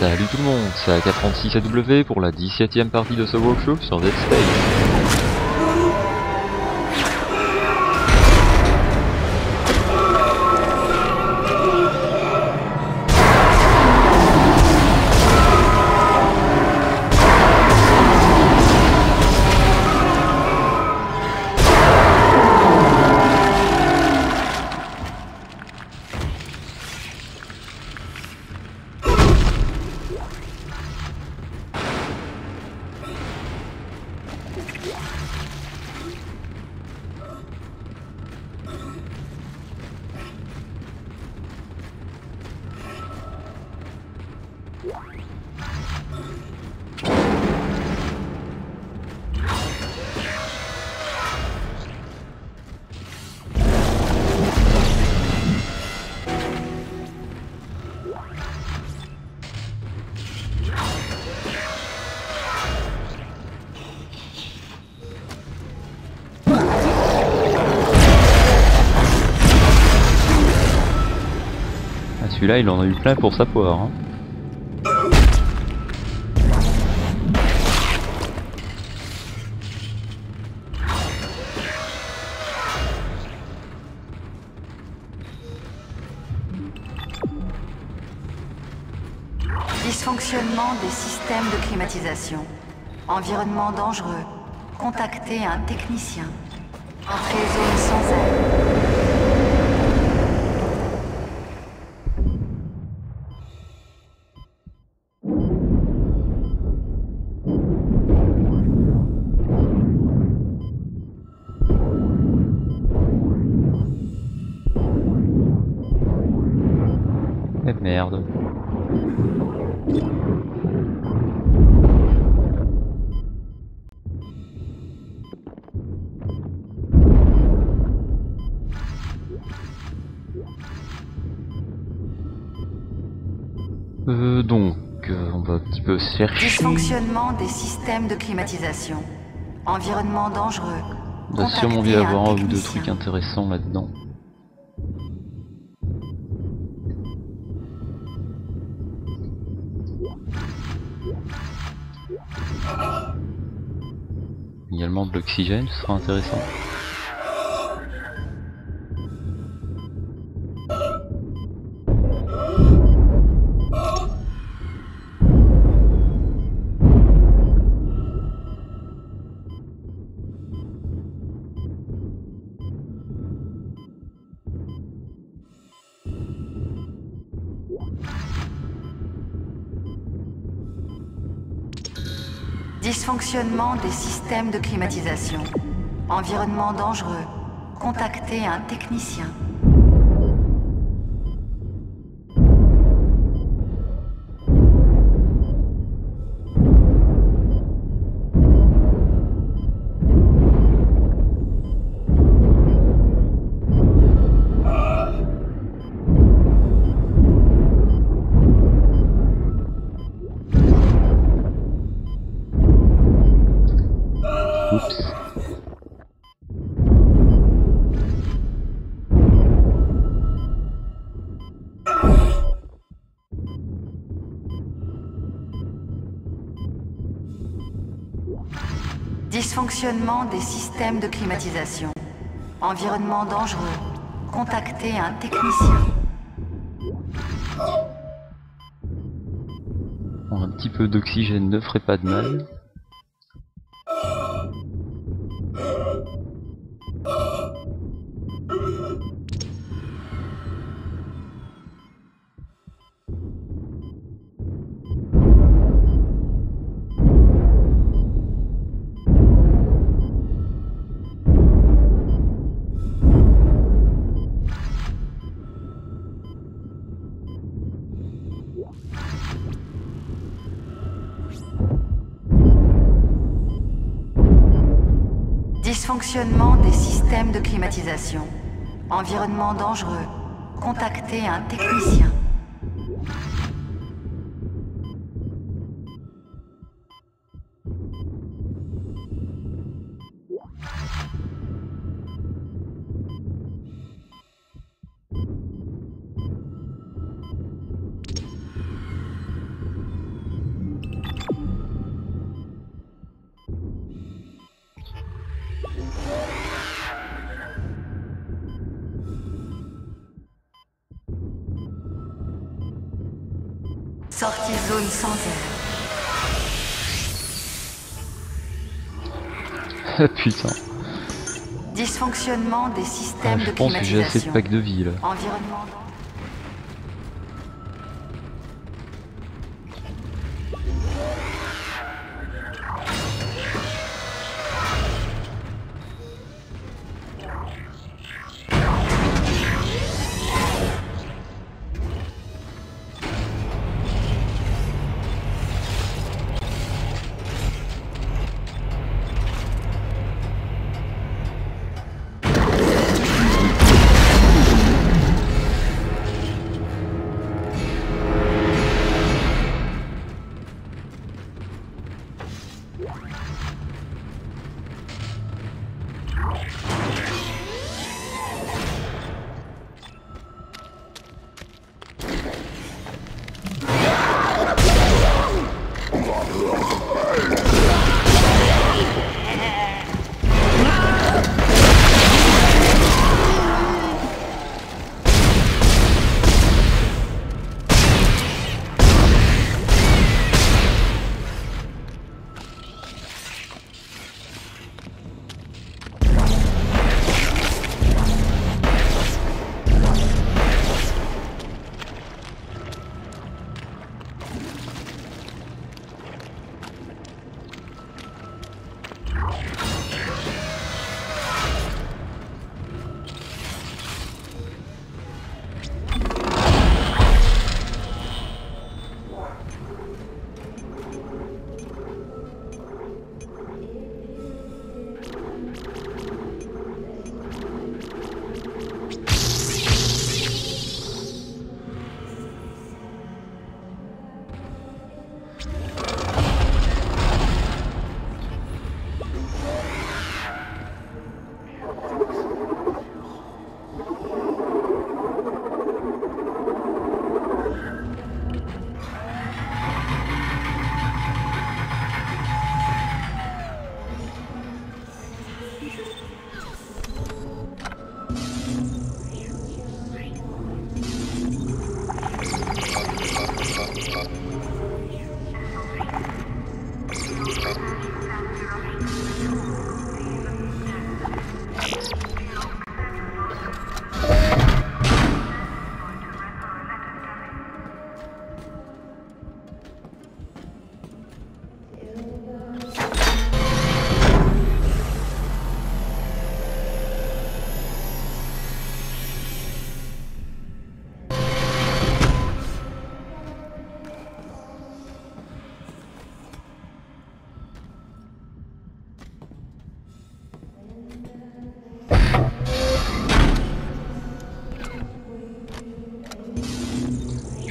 Salut tout le monde, c'est AK36AW pour la 17ème partie de ce workshop sur Dead Space. Celui-là, il en a eu plein pour sa. Hein. Dysfonctionnement des systèmes de climatisation. Environnement dangereux. Contactez un technicien. Entrée zone sans air. Merde. Euh, donc, euh, on va un petit peu chercher. Dysfonctionnement des systèmes de climatisation. Environnement dangereux. Il doit sûrement bien Contactez avoir un ou deux trucs intéressants là-dedans. Également de l'oxygène, ce sera intéressant. Dysfonctionnement des systèmes de climatisation. Environnement dangereux. Contactez un technicien. Dysfonctionnement des systèmes de climatisation. Environnement dangereux. Contactez un technicien. Un petit peu d'oxygène ne ferait pas de mal. Dysfonctionnement des systèmes de climatisation. Environnement dangereux. Contactez un technicien. Sortie zone sans Ah putain. air. Dysfonctionnement des Ah, systèmes je de pense que j'ai assez de packs de vie là. Environnement.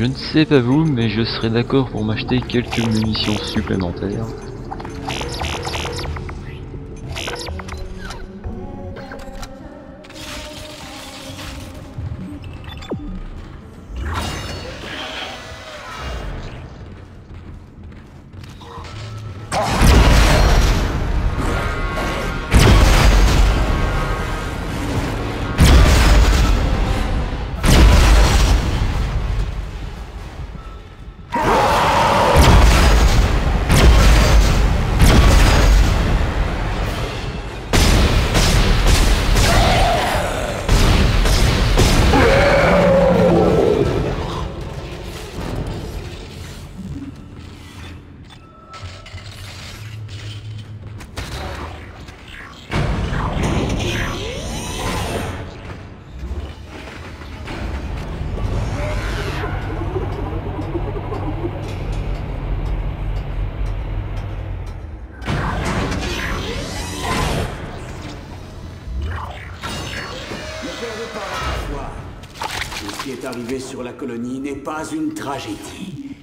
Je ne sais pas vous, mais je serais d'accord pour m'acheter quelques munitions supplémentaires. Ce qui est arrivé sur la colonie n'est pas une tragédie.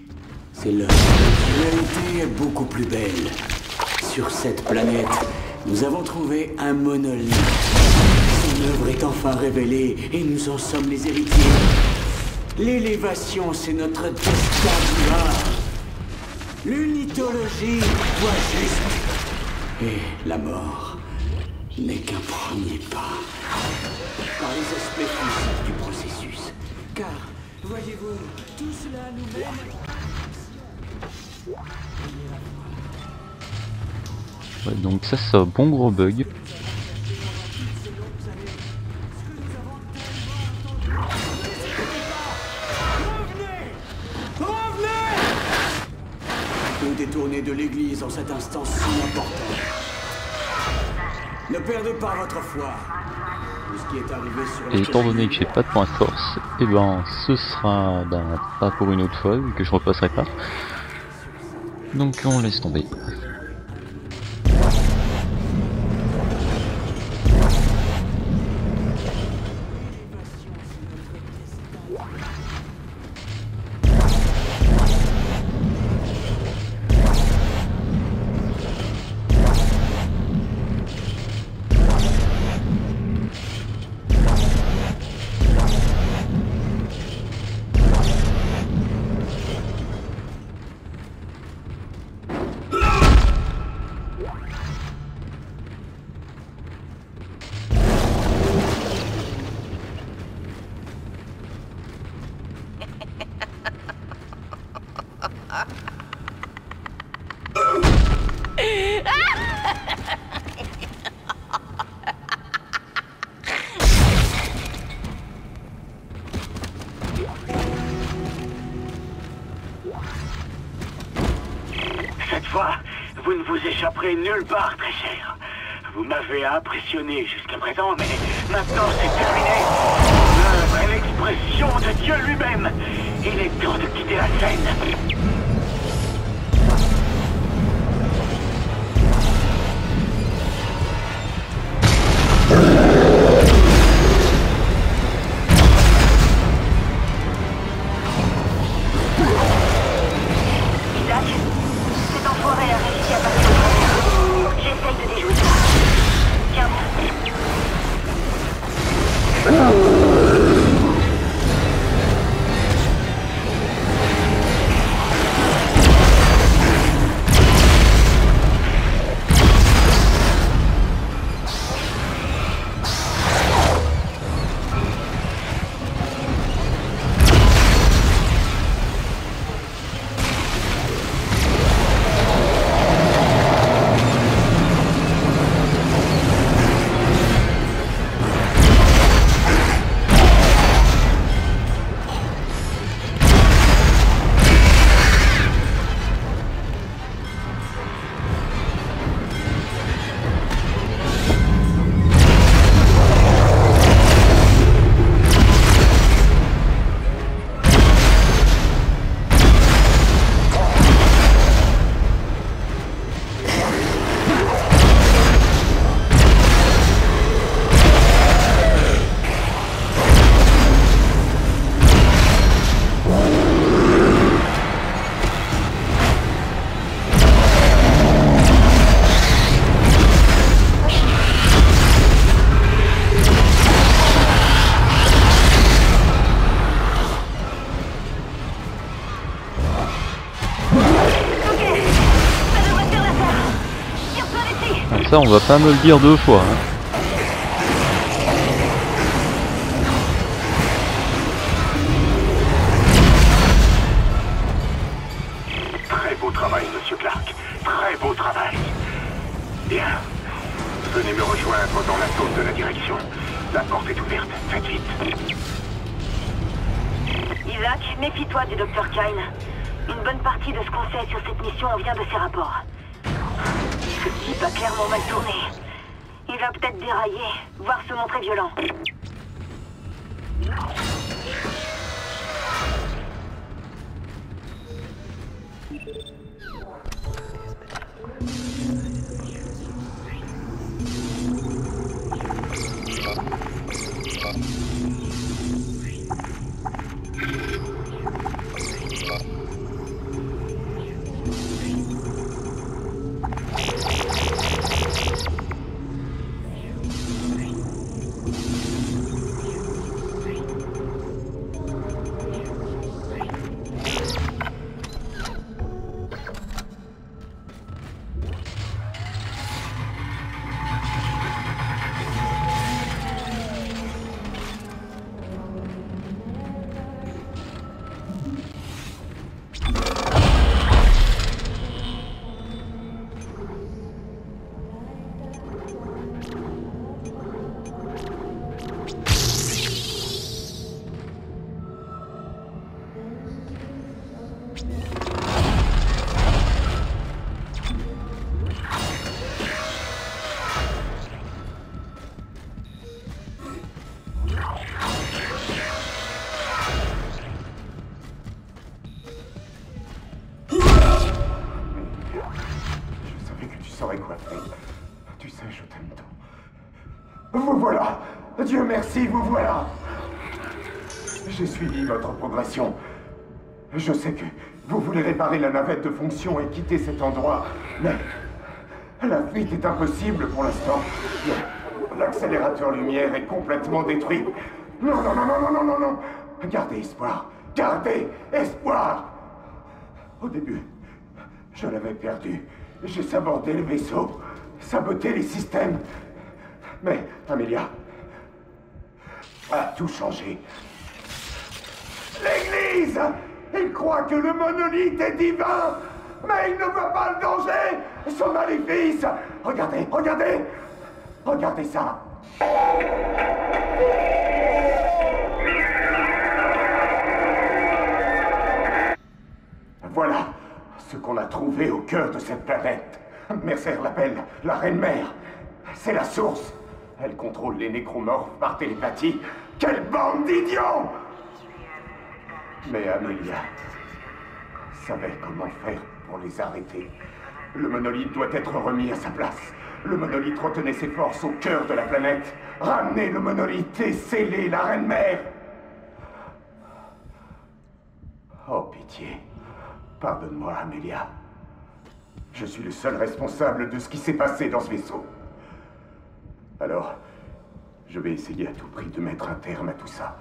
C'est l'heure. L'humanité est beaucoup plus belle. Sur cette planète, nous avons trouvé un monolithe. Son œuvre est enfin révélée et nous en sommes les héritiers. L'élévation, c'est notre destin divin. L'unitologie doit juste. Et la mort n'est qu'un premier pas par les aspects du processus. Car, voyez-vous, tout cela nous mène... Ouais, donc ça c'est un bon gros bug. Nous détourner de l'église en cet instant si important. Ne perdez pas votre foi. Tout ce qui est arrivé sur la Et étant donné que j'ai pas de point de force, et ben ce sera ben, pas pour une autre fois vu que je repasserai pas. Donc on laisse tomber. Vous ne vous échapperez nulle part, très cher. Vous m'avez impressionné jusqu'à présent, mais maintenant c'est terminé. L'œuvre est l'expression de Dieu lui-même. Il est temps de quitter la scène. Ça on va pas me le dire deux fois. hein. Très beau travail, monsieur Clark. Très beau travail. Bien. Venez me rejoindre dans la zone de la direction. La porte est ouverte. Faites vite. Isaac, méfie-toi du Dr. Kine. Une bonne partie de ce qu'on sait sur cette mission vient de ses rapports. Il va clairement mal tourner. Il va peut-être dérailler, voire se montrer violent. Merci, vous voilà J'ai suivi votre progression. Je sais que vous voulez réparer la navette de fonction et quitter cet endroit, mais la fuite est impossible pour l'instant. L'accélérateur lumière est complètement détruit. Non, non, non, non, non, non, non, non Gardez espoir Gardez espoir Au début, je l'avais perdu. J'ai sabordé le vaisseau, saboté les systèmes. Mais, Amelia, a tout changé. L'Église Il croit que le monolithe est divin Mais il ne voit pas le danger Son maléfice Regardez, regardez Regardez ça Voilà ce qu'on a trouvé au cœur de cette planète. Mercer l'appelle la Reine-Mère. C'est la source. Elle contrôle les nécromorphes par télépathie. Quelle bande d'idiots Mais Amelia savait comment faire pour les arrêter? Le monolithe doit être remis à sa place. Le monolithe retenait ses forces au cœur de la planète. Ramenez le monolithe et scellez la Reine-Mère Oh, pitié. Pardonne-moi, Amelia. Je suis le seul responsable de ce qui s'est passé dans ce vaisseau. Alors, je vais essayer à tout prix de mettre un terme à tout ça.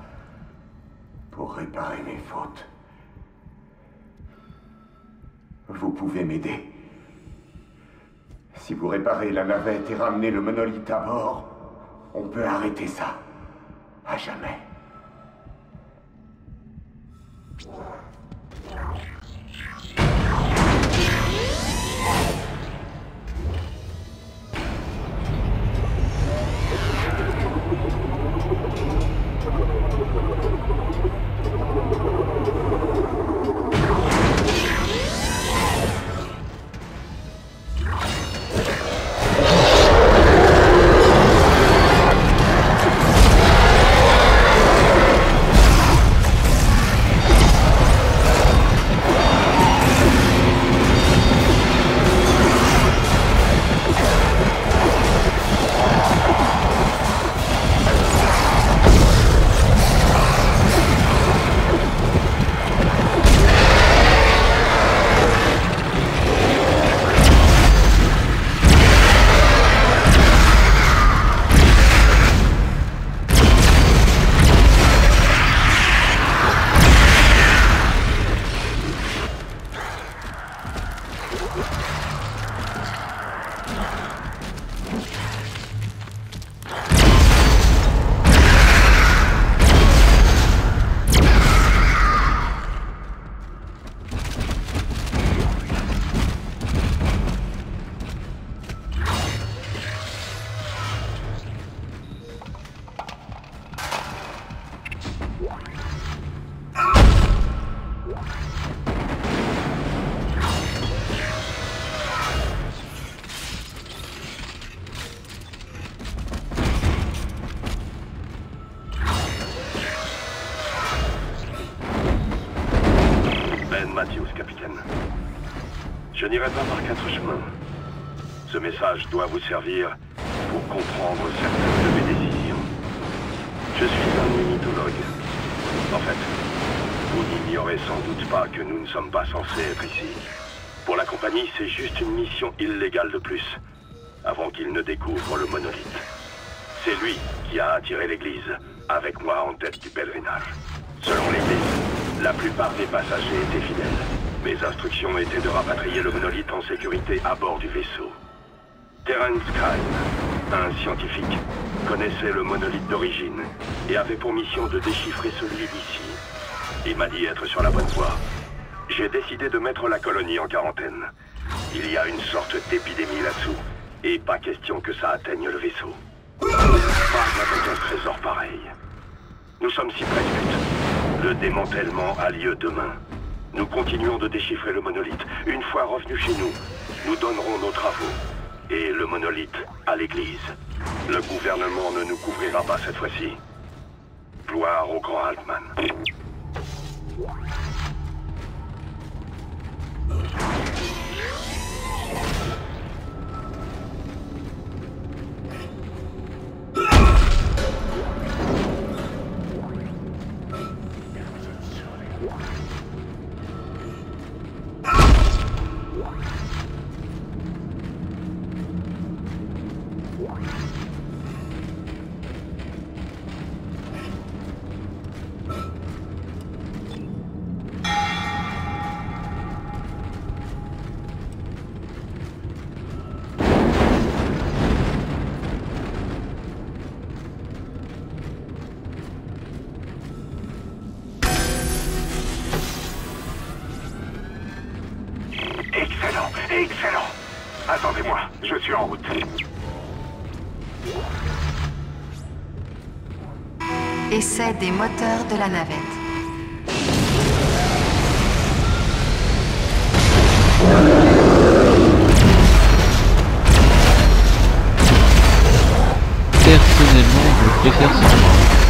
Pour réparer mes fautes. Vous pouvez m'aider. Si vous réparez la navette et ramenez le monolithe à bord, on peut arrêter ça. À jamais. Je n'irai pas par quatre chemins. Ce message doit vous servir pour comprendre certaines de mes décisions. Je suis un mythologue. En fait, vous n'ignorez sans doute pas que nous ne sommes pas censés être ici. Pour la compagnie, c'est juste une mission illégale de plus, avant qu'il ne découvre le monolithe. C'est lui qui a attiré l'église, avec moi en tête du pèlerinage. Selon l'église, la plupart des passagers étaient fidèles. Mes instructions étaient de rapatrier le monolithe en sécurité à bord du vaisseau. Terence Crane, un scientifique, connaissait le monolithe d'origine et avait pour mission de déchiffrer celui d'ici. Il m'a dit être sur la bonne voie. J'ai décidé de mettre la colonie en quarantaine. Il y a une sorte d'épidémie là-dessous, et pas question que ça atteigne le vaisseau. Pas avec un trésor pareil. Nous sommes si près. Le démantèlement a lieu demain. Nous continuons de déchiffrer le monolithe. Une fois revenu chez nous, nous donnerons nos travaux. Et le monolithe à l'église. Le gouvernement ne nous couvrira pas cette fois-ci. Gloire au grand Altman. Des moteurs de la navette. Personnellement, je préfère ça.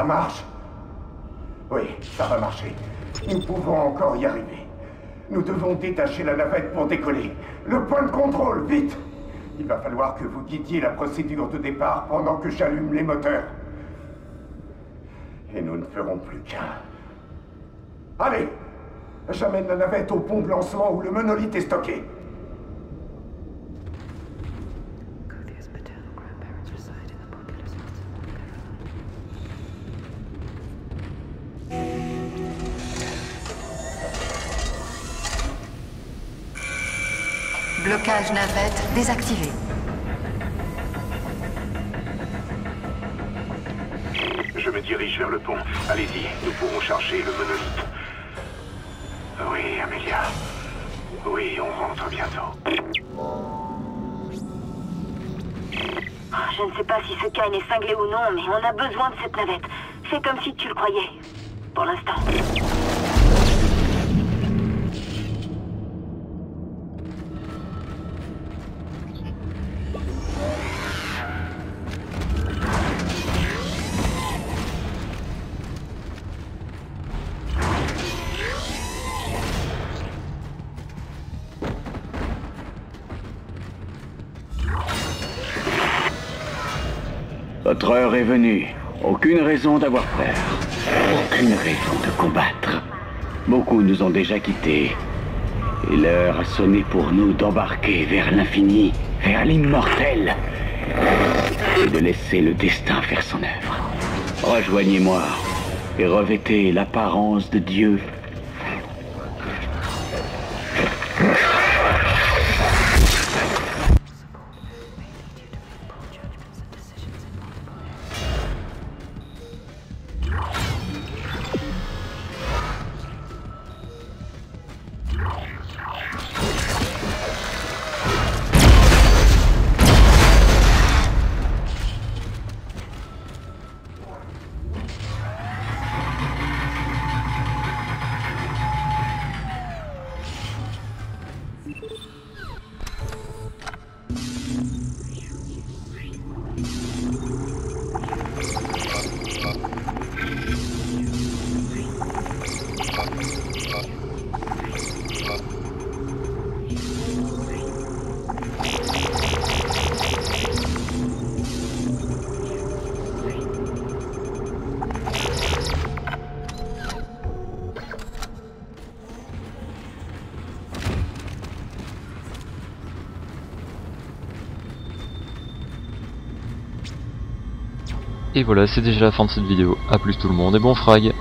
Ça marche Oui, ça va marcher. Nous pouvons encore y arriver. Nous devons détacher la navette pour décoller. Le point de contrôle, vite Il va falloir que vous guidiez la procédure de départ pendant que j'allume les moteurs. Et nous ne ferons plus qu'un. Allez J'amène la navette au pont de lancement où le monolithe est stocké. Désactivé. Je me dirige vers le pont. Allez-y, nous pourrons charger le monolithe. Oui, Amelia. Oui, on rentre bientôt. Je ne sais pas si ce Kane est cinglé ou non, mais on a besoin de cette navette. Fais comme si tu le croyais. Pour l'instant. Aucune raison d'avoir peur. Aucune raison de combattre. Beaucoup nous ont déjà quittés. Et l'heure a sonné pour nous d'embarquer vers l'infini, vers l'immortel. Et de laisser le destin faire son œuvre. Rejoignez-moi et revêtez l'apparence de Dieu. Et voilà, c'est déjà la fin de cette vidéo. A plus tout le monde et bon frag